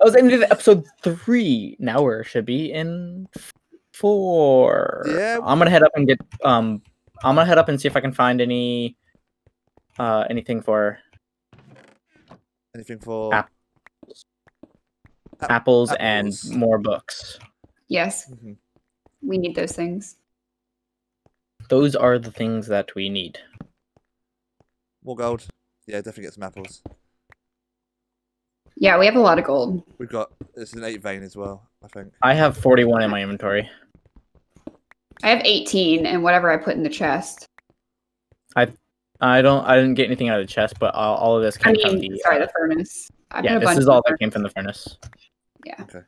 I was ending episode three. Now we should be in four. Yeah. I'm gonna head up and get um. I'm gonna head up and see if I can find any, uh, anything for Anything for App- apples, apples. and more books. Yes, Mhm. we need those things. Those are the things that we need. more gold? Yeah, definitely get some apples. Yeah, we have a lot of gold. We've got it's an eight vein as well. I think. I have 41 in my inventory. I have 18 and whatever I put in the chest. I I don't. I didn't get anything out of the chest, but all, all of this I came from mean, the. sorry, uh, the furnace. I yeah, this is all the that came from the furnace. Yeah. Okay.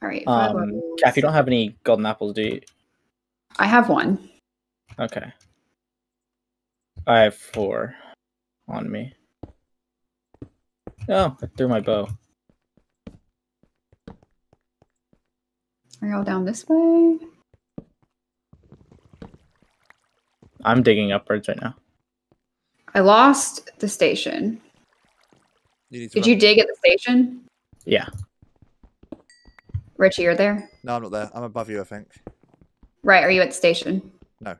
All right. five Um. Kath, you don't have any golden apples, do you? I have one. Okay. I have four on me. Oh, I threw my bow. Are y'all down this way? I'm digging upwards right now. I lost the station. You Did you dig at the station? Yeah. Richy, you're there? No, I'm not there. I'm above you. I think. Right. Are you at the station? No.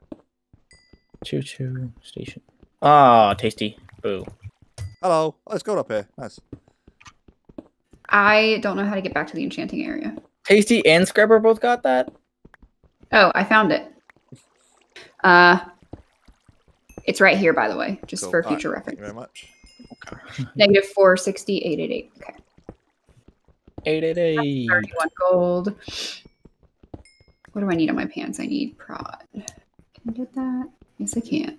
Choo choo station. Ah, tasty. Boo. Hello. Oh, it's gold up here. Nice. I don't know how to get back to the enchanting area. Tasty and Scrubber both got that? Oh, I found it. Uh, it's right here, by the way, just Cool. for Alright, reference. Thank you very much. Negative four sixty eight eight eight. Okay, 888. thirty one gold. What do I need on my pants? I need prod. Can I get that? Yes, I can.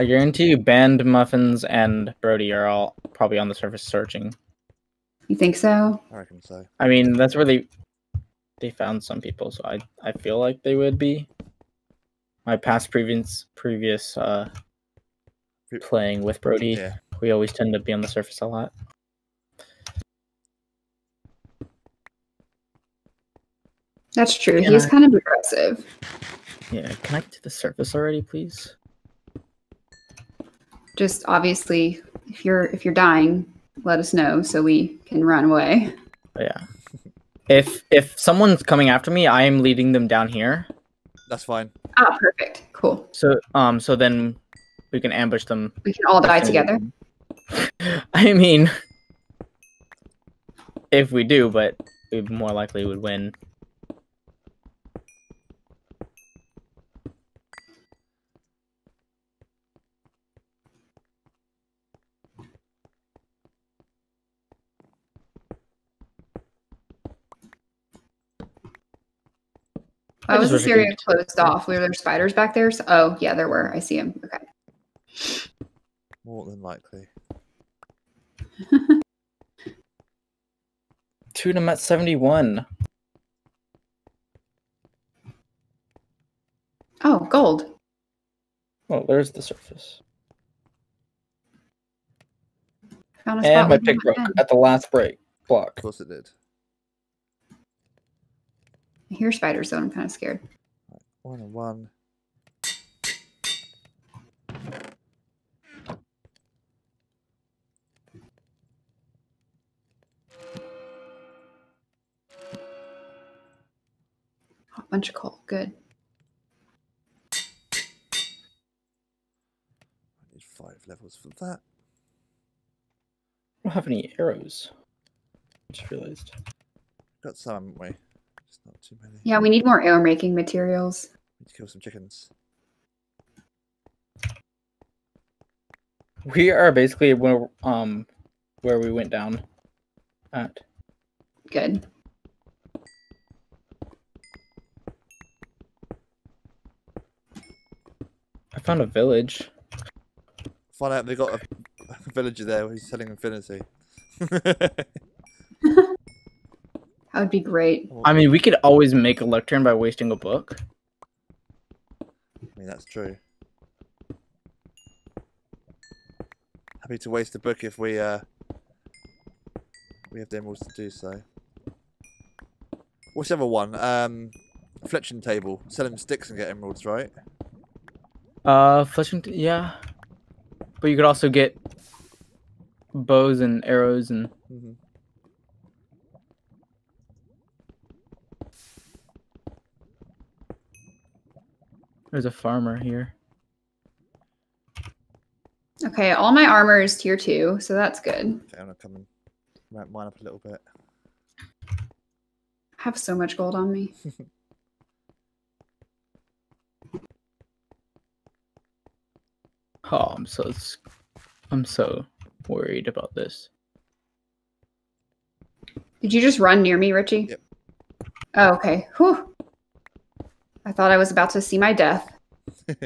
I guarantee you, Band Muffins and Brody are all probably on the surface searching. You think so? I reckon so. I mean, that's where they they found some people, so I I feel like they would be. My past previous previous uh playing with Brody, Yeah. we always tend to be on the surface a lot. That's true. Yeah. He's kind of aggressive. Yeah, can I get to the surface already, please? Just obviously, if you're if you're dying, let us know so we can run away. Yeah. If if someone's coming after me, I am leading them down here. That's fine. Ah, perfect. Cool. So um so then we can ambush them. We can all die together. I mean if we do, but we more likely would win. Why was just this area closed off? Were there spiders back there? So, oh, yeah, there were. I see them. Okay. More than likely. Two I'm at 71. Oh, gold. Oh, there's the surface. Found a spot And my pick broke at the last break block. Of course it did. I hear spiders, though. I'm kind of scared. One and one. Oh, bunch of coal. Good. I need five levels for that. I don't have any arrows. I Just realized. Got some, haven't we? Just not too many. Yeah, we need more arrow making materials. Need to kill some chickens. We are basically where um where we went down at. Good. I found a village. Find out they got a, a villager there who's selling infinity. That would be great. I mean, we could always make a lectern by wasting a book. I mean, that's true. Happy to waste a book if we uh we have the emeralds to do so. What's the other one? Um, fletching table. Sell them sticks and get emeralds, right? Uh, fleshing, yeah. But you could also get bows and arrows and hmm there's a farmer here. Okay, all my armor is tier two, so that's good. Okay, I'm gonna come and ramp mine up a little bit. I have so much gold on me. Oh, I'm so s- I'm so worried about this. Did you just run near me, Richy? Yep. Oh, okay. Whew. I thought I was about to see my death.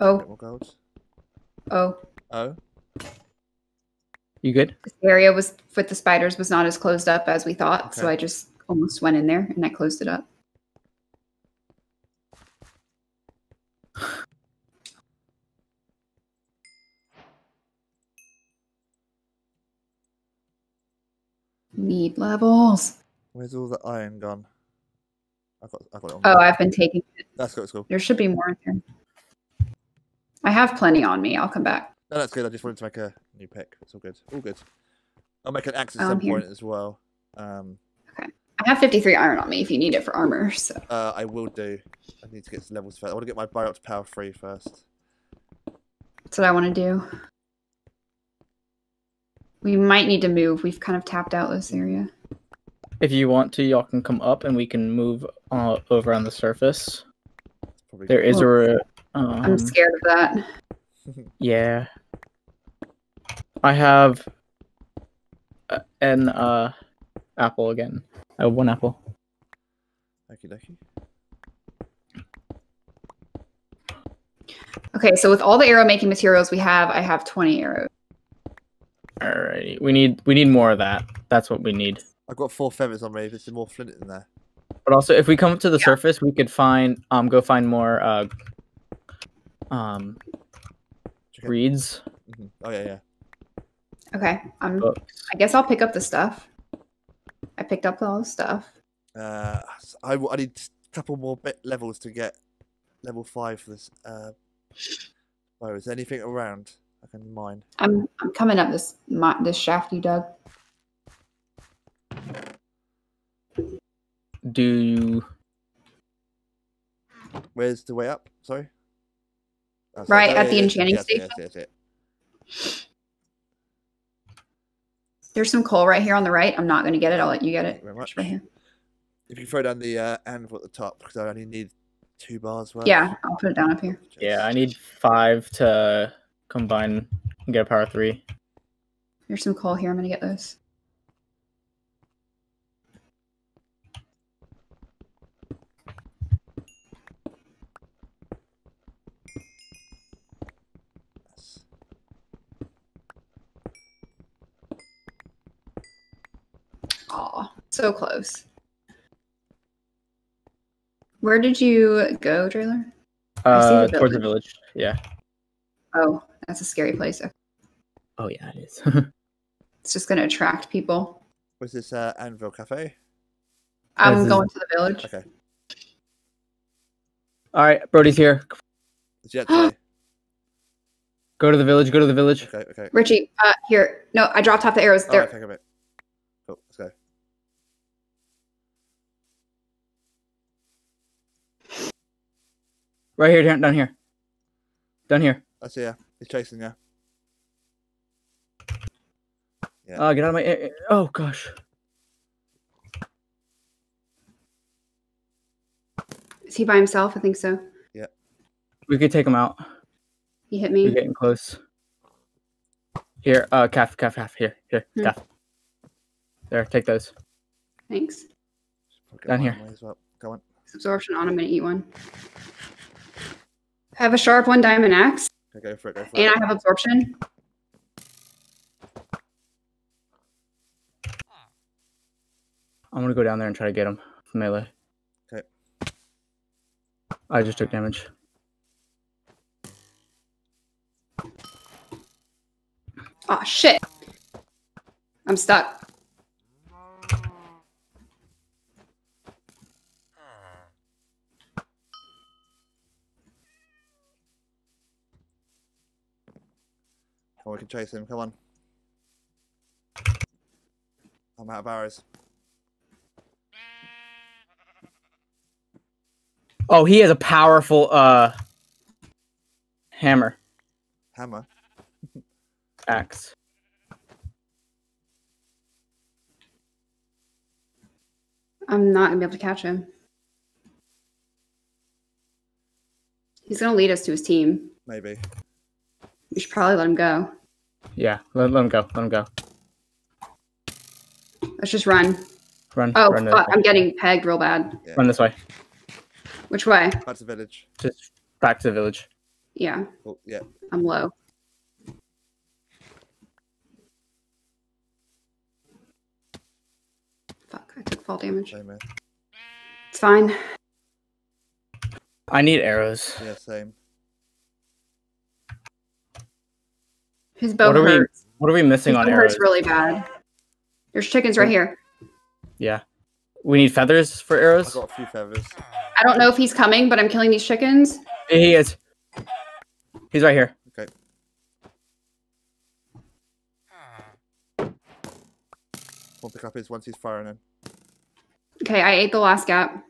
Oh, Bit more oh. Oh, You good? This area was with the spiders was not as closed up as we thought, so I just almost went in there and I closed it up. Need levels. where's all the iron gone? I got, I got it. Oh, I've been taking it. that's good. That's cool. There should be more in there. I have plenty on me. I'll come back. No, that's good. I just wanted to make a new pick. It's all good. All good. I'll make an axe at Oh, some point as well. Um, I have 53 iron on me if you need it for armor. So uh, I will do. I need to get some levels first. I want to get my bow up to power three first. that's what I want to do. We might need to move. We've kind of tapped out this area. If you want to, y'all can come up and we can move uh, over on the surface. There is a. Um, I'm scared of that. yeah. I have uh, an uh apple again. I have one apple. Okie dokie. Okay, so with all the arrow making materials we have, I have 20 arrows. Alrighty, we need we need more of that. That's what we need. I've got four feathers on me. There's some more flint in there. But also, if we come up to the surface, we could find um go find more uh um Check it. reeds Mhm. Oh yeah, yeah. Okay, um, books. I guess I'll pick up the stuff. I picked up all the stuff. Uh, I, I need a couple more bit levels to get level five for this. Uh, oh, is there anything around I can mine? I'm I'm coming up this mi- this shaft you dug. Do you Where's the way up? Sorry. Oh, Right, Oh, at the enchanting yes, yes, station? yes, yes. There's some coal right here on the right. I'm not going to get it. I'll let you get Thank it. you very much. Right here. If you throw down the uh, anvil at the top, because I only need two bars worth. Yeah, I'll put it down up here. Yeah, I need five to combine and get a power three. There's some coal here. I'm going to get those. Aw, so close. Where did you go, Draylor? See the Uh, towards the village. Yeah. Oh, that's a scary place. Oh yeah, it is. It's just going to attract people. Was this uh, Anvil Cafe? I'm This is- going to the village. Okay. All right, Brody's here. It's. Go to the village. Go to the village. Okay, okay. Richy, uh, here. No, I dropped off the arrows. Oh, There. okay, okay. Cool, let's go. Right here, down, down here. Down here. I see ya. He's chasing ya. Yeah. Uh, get out of my. eh, Oh gosh. Is he by himself? I think so. Yeah. We could take him out. He hit We're me. getting close. Here, uh, calf, calf, calf. Here, here, Hmm. calf. There, take those. Thanks. I'll get down mine here. away As well. Go on. Absorption on. I'm going to eat one. I have a sharp one diamond axe, Okay, go for it. Go for and it. I have absorption. I'm gonna go down there and try to get him from melee. Okay. I just took damage. Oh shit! I'm stuck. Can chase him. Come on. I'm out of arrows. Oh, he has a powerful uh hammer Hammer. axe. I'm not gonna be able to catch him. He's gonna lead us to his team. Maybe. We should probably let him go. Yeah, let, let him go. Let him go. Let's just run. Run. Oh, run, fuck. I'm getting pegged real bad. run this way. Which way? Back to the village. Just back to the village. Yeah, Oh, yeah. I'm low. Fuck, I took fall damage. Same here. It's fine. I need arrows. Yeah, same. His bow What are we- What are we missing His on bow arrows? hurts really bad. There's chickens right here. Yeah. We need feathers for arrows. I've arrows. got a few feathers. I don't know if he's coming, but I'm killing these chickens. He is. He's right here. Okay. We'll pick up his once he's firing in. Okay, I ate the last gap.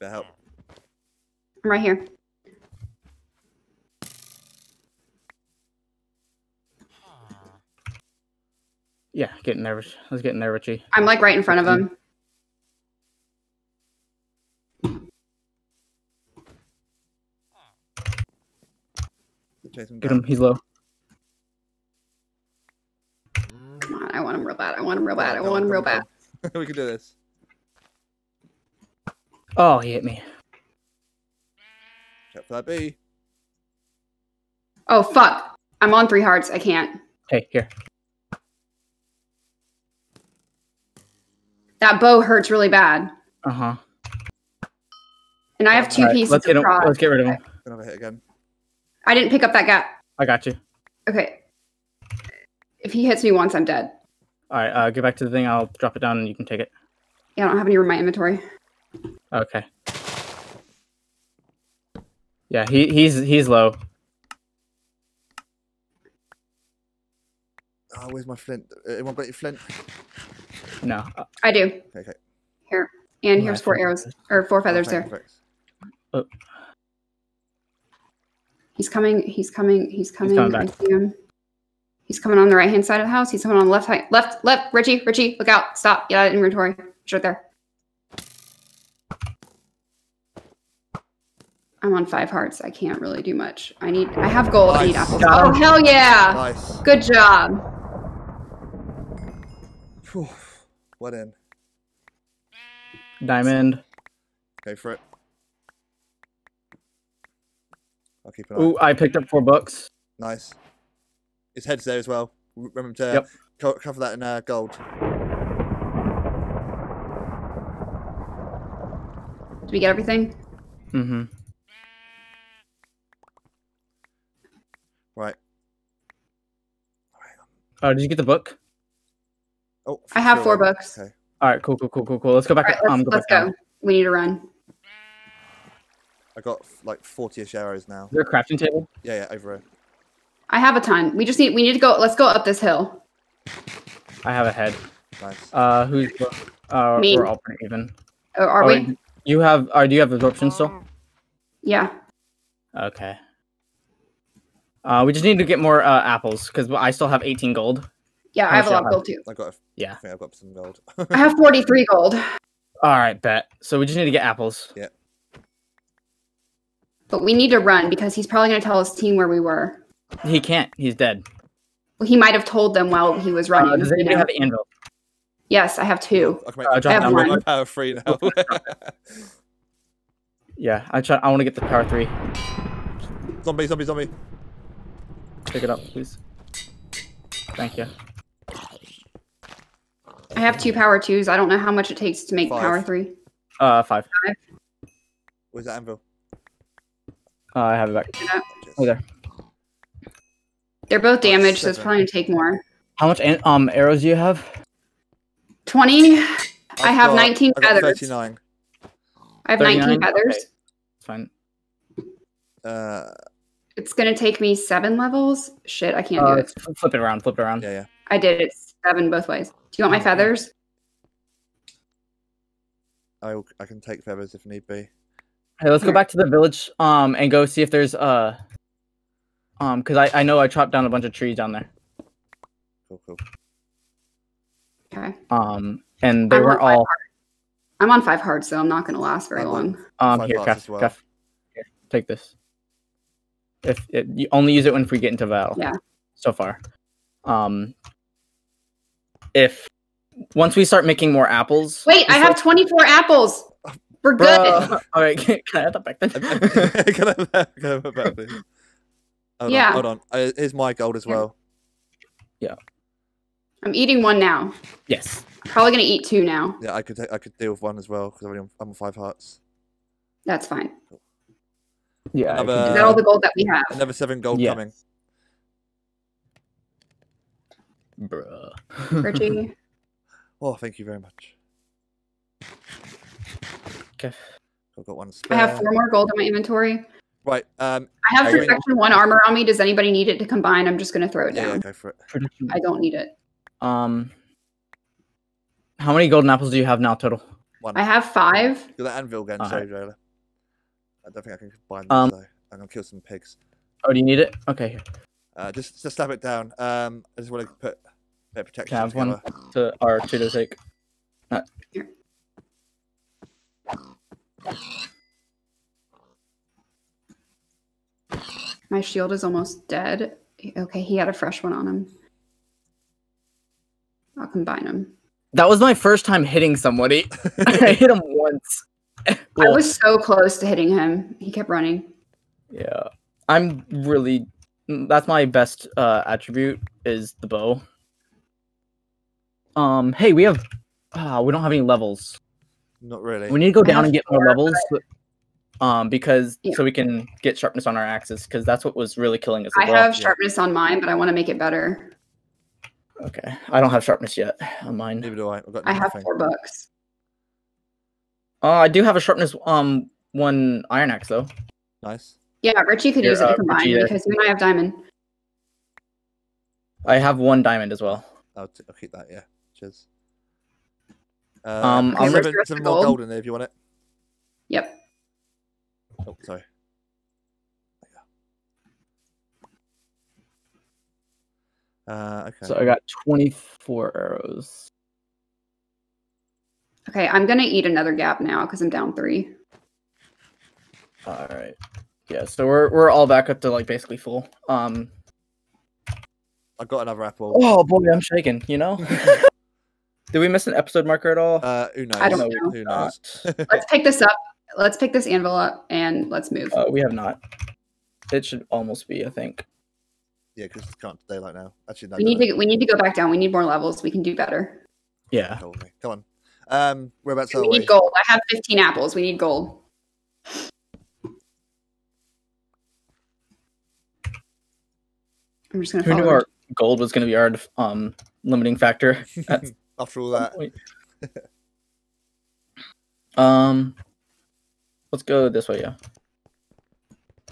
Need better help. I'm right here. Yeah, getting nervous. I was getting nervous. I'm like right in front of him. Him Get him. He's low. Come on, I want him real bad. I want him real bad. I want him real bad. we can do this. Oh, he hit me. Check for that bee. Oh fuck! I'm on three hearts. I can't. Hey, here. That bow hurts really bad, Uh huh. and I have two Alright, pieces let's get of him. prod. Let's get rid of him. Another hit again. I didn't pick up that gap. I got you. Okay. If he hits me once, I'm dead. All right. Uh, get back to the thing. I'll drop it down and you can take it. Yeah, I don't have any room in my inventory. Okay. Yeah, he he's he's low. Oh, where's my flint? Uh, Anyone got your flint? No. Uh, I do. Okay, okay. Here. And here's four arrows. Or four feathers Oh, there. thanks, thanks. He's coming. He's coming. He's coming. coming I back. see him. He's coming on the right hand side of the house. He's coming on the left side. Left, left. Richy, Richy, look out. Stop. Get out of inventory. He's right there. I'm on five hearts. I can't really do much. I need. I have gold. I need Nice. apples. Oh hell yeah! Nice. Good job. Phew. What in? Diamond. Go for it. I'll keep an eye. Ooh, I picked up four books. Nice. His head's there as well. Remember to Yep. co- cover that in uh, gold. Did we get everything? Mm-hmm. Right. Oh, did you get the book? Oh, I have four right. books. Okay. All right, cool, cool, cool, cool, cool. Let's go back. All right, um, let's, go let's back go. We need to run. I got like 40ish arrows now. Is there a crafting table? Yeah, yeah, over here. I have a ton. We just need. We need to go. Let's go up this hill. I have a head. Nice. Uh, who's uh, Me. we're alternate even. Oh, are Oh, we? You have. Or do you have absorption still? Yeah. Okay. Uh, we just need to get more uh, apples because I still have 18 gold. Yeah, I have a lot of gold too. I got. A, Yeah. I think I've got some gold. I have 43 gold, All right, bet. So we just need to get apples. Yeah. But we need to run because he's probably going to tell his team where we were. He can't. He's dead. Well, he might have told them while he was Uh, running. does you anybody know? have an anvil? Yes, I have two. I can Uh, I I have one. my power free now. Yeah, I try. I want to get the power three. zombie, zombie, zombie. Pick it up, please. Thank you. I have two power twos. I don't know how much it takes to make Five. power three. Uh, five. Where's that anvil? Uh, I have it back. Cheers. Oh, there. They're both damaged, so it's probably gonna take more. How much um arrows do you have? 20. I I've got- 19 I've got feathers. 39. I have 19 39? feathers. Okay. Fine. Uh, It's gonna take me seven levels. Shit, I can't Uh, do it. flip it around. Flip it around. yeah, yeah. I did it seven both ways. Do you want my feathers? I I can take feathers if need be. Hey, let's go back to the village um and go see if there's uh um because I I know I chopped down a bunch of trees down there Cool, cool. Okay. um and they I'm weren't five all I'm on five hearts, so I'm not gonna last very I'm on- long. um five here hearts Kef, as well. Kef. Here, take this. If it, you only use it when we get into battle. Yeah. So far, um, if once we start making more apples. Wait, I have like- 24 apples. We're good. Bro. All right, can I have that back then? can I have that- can I have that, please? Hold Yeah. On, hold on. Uh, here's my gold as Here. Yeah. I'm eating one now. yes. Probably gonna eat two now. Yeah, I could I could deal with one as well because I'm on, I'm on five hearts. That's fine. Yeah. Another- Is that all the gold that we have? Another seven gold Yeah. coming. Bruh. Richy. Oh, thank you very much. Okay. I've got one I have four more gold in my inventory. Right. Um. I have Are you- protection one armor on me. Does anybody need it to combine? I'm just gonna throw it Yeah, yeah, down. go for it. Prediction- I don't need it. Um, how many golden apples do you have now total? One. I have five. Got that anvil again. Alright. Sorry, Jayla. I don't think I can combine them, Um, so I'm gonna kill some pigs. Oh, do you need it? Okay, here. Uh, just just slap it down. Um, I just want to put a bit of protection have one? together. to or to the sake. My shield is almost dead. Okay, he had a fresh one on him. I'll combine them. That was my first time hitting somebody. I hit him once. I was so close to hitting him. He kept running. yeah, I'm really. That's my best uh, attribute is the bow. Um, hey, we have. Uh, we don't have any levels. Not really. We need to go down and get more levels. Um, because Yeah. so we can get sharpness on our axes, because that's what was really killing us. I well. have sharpness on mine, but I want to make it better. Okay, I don't have sharpness yet on mine. Neither do I. I've got I have nothing. four books. Uh, I do have a sharpness um one iron axe though. Nice. Yeah, Richy could Here, use it uh, to combine Richy, because you and I have diamond. I have one diamond as well. I'll, t- I'll keep that. Yeah. Cheers. Uh, Um, I'm- seven, Where's the seven more gold? gold in there if you want it. Yep. Oh, sorry. Uh, okay. So I got 24 arrows. Okay, I'm gonna eat another gap now because I'm down three. All right. Yeah, so we're we're all back up to like basically full. Um. I got another apple. Oh boy, I'm shaking. You know. Did we miss an episode marker at all? Uh, who knows? I don't No, know. Who knows? Let's pick this up. Let's pick this anvil up and let's move. Uh, we have not. It should almost be, I think. yeah, because it's can't daylight now. Actually, no. we need to we need to go back down. We need more levels. We can do better. Yeah. Come on. Um, whereabouts We are we? We need gold. I have 15 apples. We need gold. I'm just gonna Who knew our gold was going to be our um limiting factor? at After all that, um. Let's go this way. Yeah.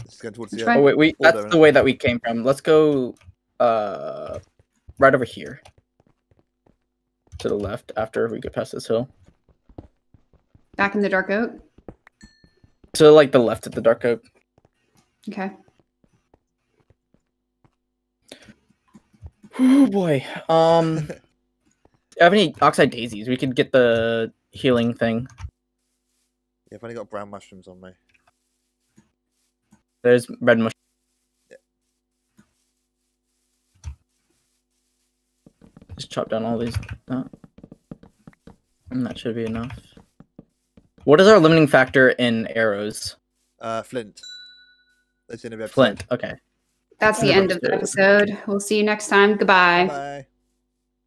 it's going towards the way? Oh wait, wait. That's the way that we came from. Let's go. Uh, right over here. To the left after we get past this hill. Back in the dark oak. To like the left of the dark oak. Okay. Oh boy. Um. I have any oxeye daisies? We could get the healing thing. Yeah, I've only got brown mushrooms on me. There's red mush. Just chop down all these. uh, and that should be enough. What is our limiting factor in arrows? Uh, Flint. That's the end of episode. Flint. Okay. That's the end of the episode. We'll see you next time. Goodbye. Bye.